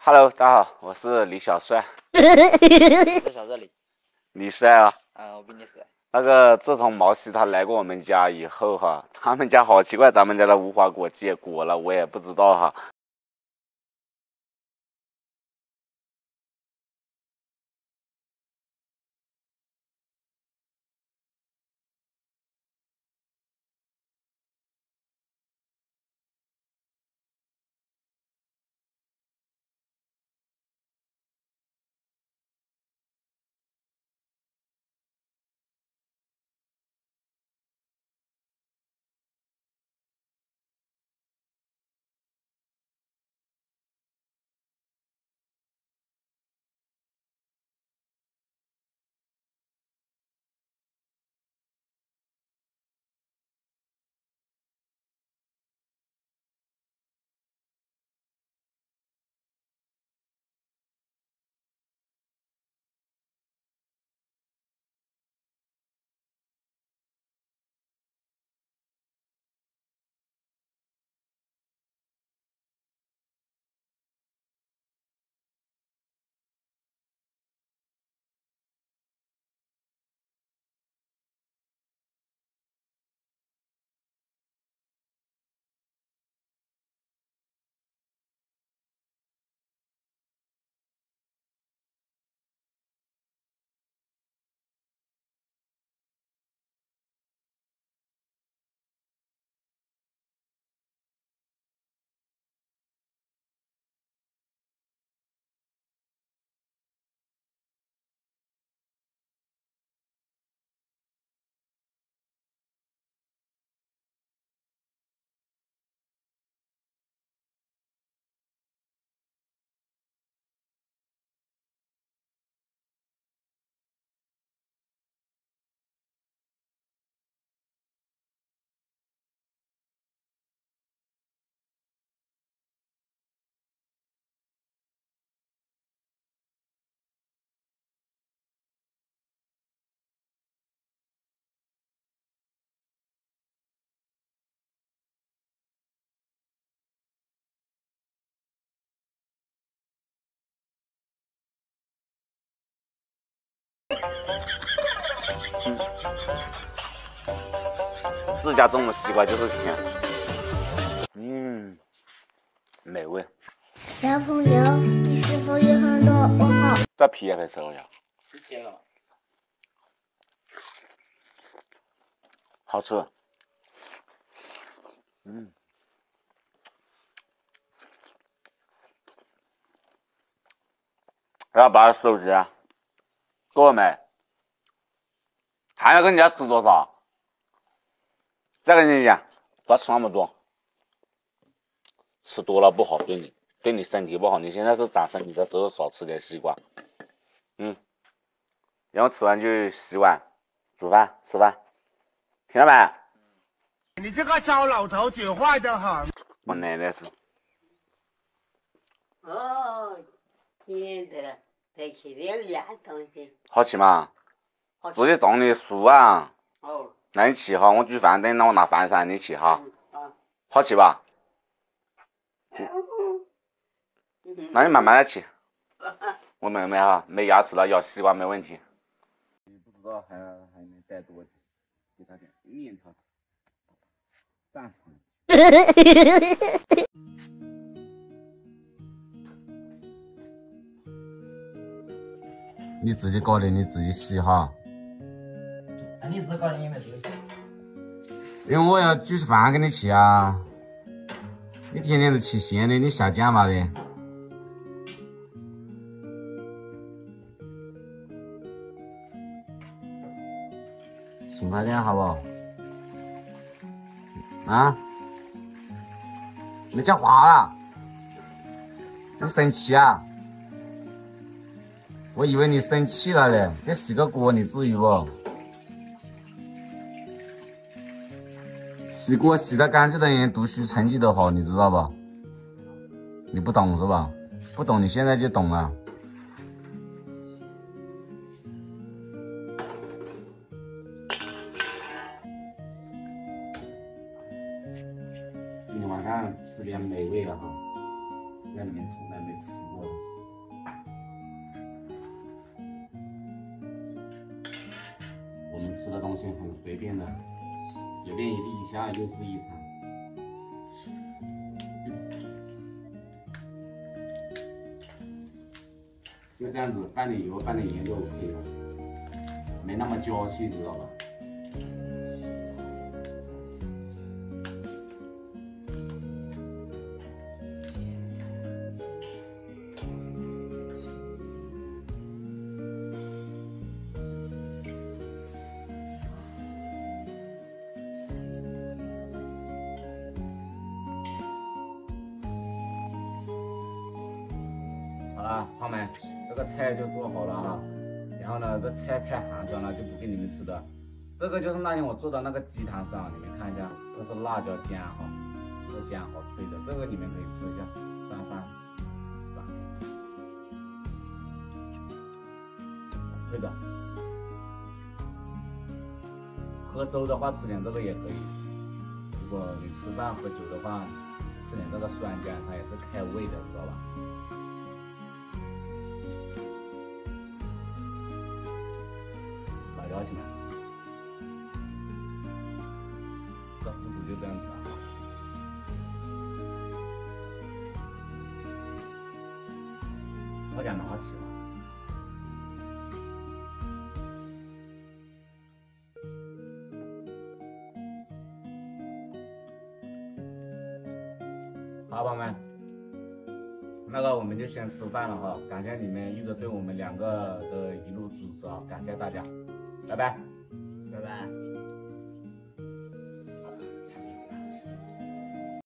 Hello，大家好，我是李小帅。李小这里，你帅啊？嗯，我比你帅。那个自从毛西他来过我们家以后哈，他们家好奇怪，咱们家的无花果结果了，我也不知道哈。自家种的西瓜就是甜，嗯，美味。小朋友，你是否有很多问号？这皮也可以吃了呀，天了，好吃。嗯，要把手机啊，给我没？还要跟人家吃多少？再跟你讲，不要吃那么多，吃多了不好，对你对你身体不好。你现在是长身体的时候，少吃点西瓜。嗯，然后吃完就洗碗、煮饭、吃饭，听到没？你这个糟老头子坏得很。我奶奶是。哦，天的，东西。好吃吗？好自己种的树啊，哦，那你吃哈，我煮饭等，那我拿饭噻，你吃哈，嗯啊，好吃吧？嗯那你慢慢的吃。我妹妹哈，没牙齿了，咬西瓜没问题。不知道还还能带多久，给他点面条吃，暂时。你自己搞的，你自己洗哈。那你自个儿你没这个因为我要煮饭给你吃啊！你天天都吃咸的，你下减嘛的。勤快点好不好？啊？没讲话了？你生气啊？我以为你生气了嘞，这洗个锅你至于不？洗锅洗得干净的人读书成绩都好，你知道吧？你不懂是吧？不懂你现在就懂了。今天晚上吃点美味的哈，在里面从来没吃过吃的东西很随便的，随便一一下就是一餐。就这样子放点油，放点盐就 OK 了，没那么娇气，知道吧？好了，胖们，这个菜就做好了哈。然后呢，这菜太寒酸了，就不给你们吃的。这个就是那天我做的那个鸡汤上，你们看一下，这是辣椒酱哈，这个酱好脆的，这个你们可以吃一下，酸酸酸酸，脆的。喝粥的话吃点这个也可以。如果你吃饭喝酒的话，吃点这个酸姜，它也是开胃的，知道吧？老妖精们，这糊涂就这样子了。我讲拿起了。好，宝宝们，那个我们就先吃饭了哈，感谢你们一直对我们两个的一路支持啊，感谢大家，拜拜。拜拜。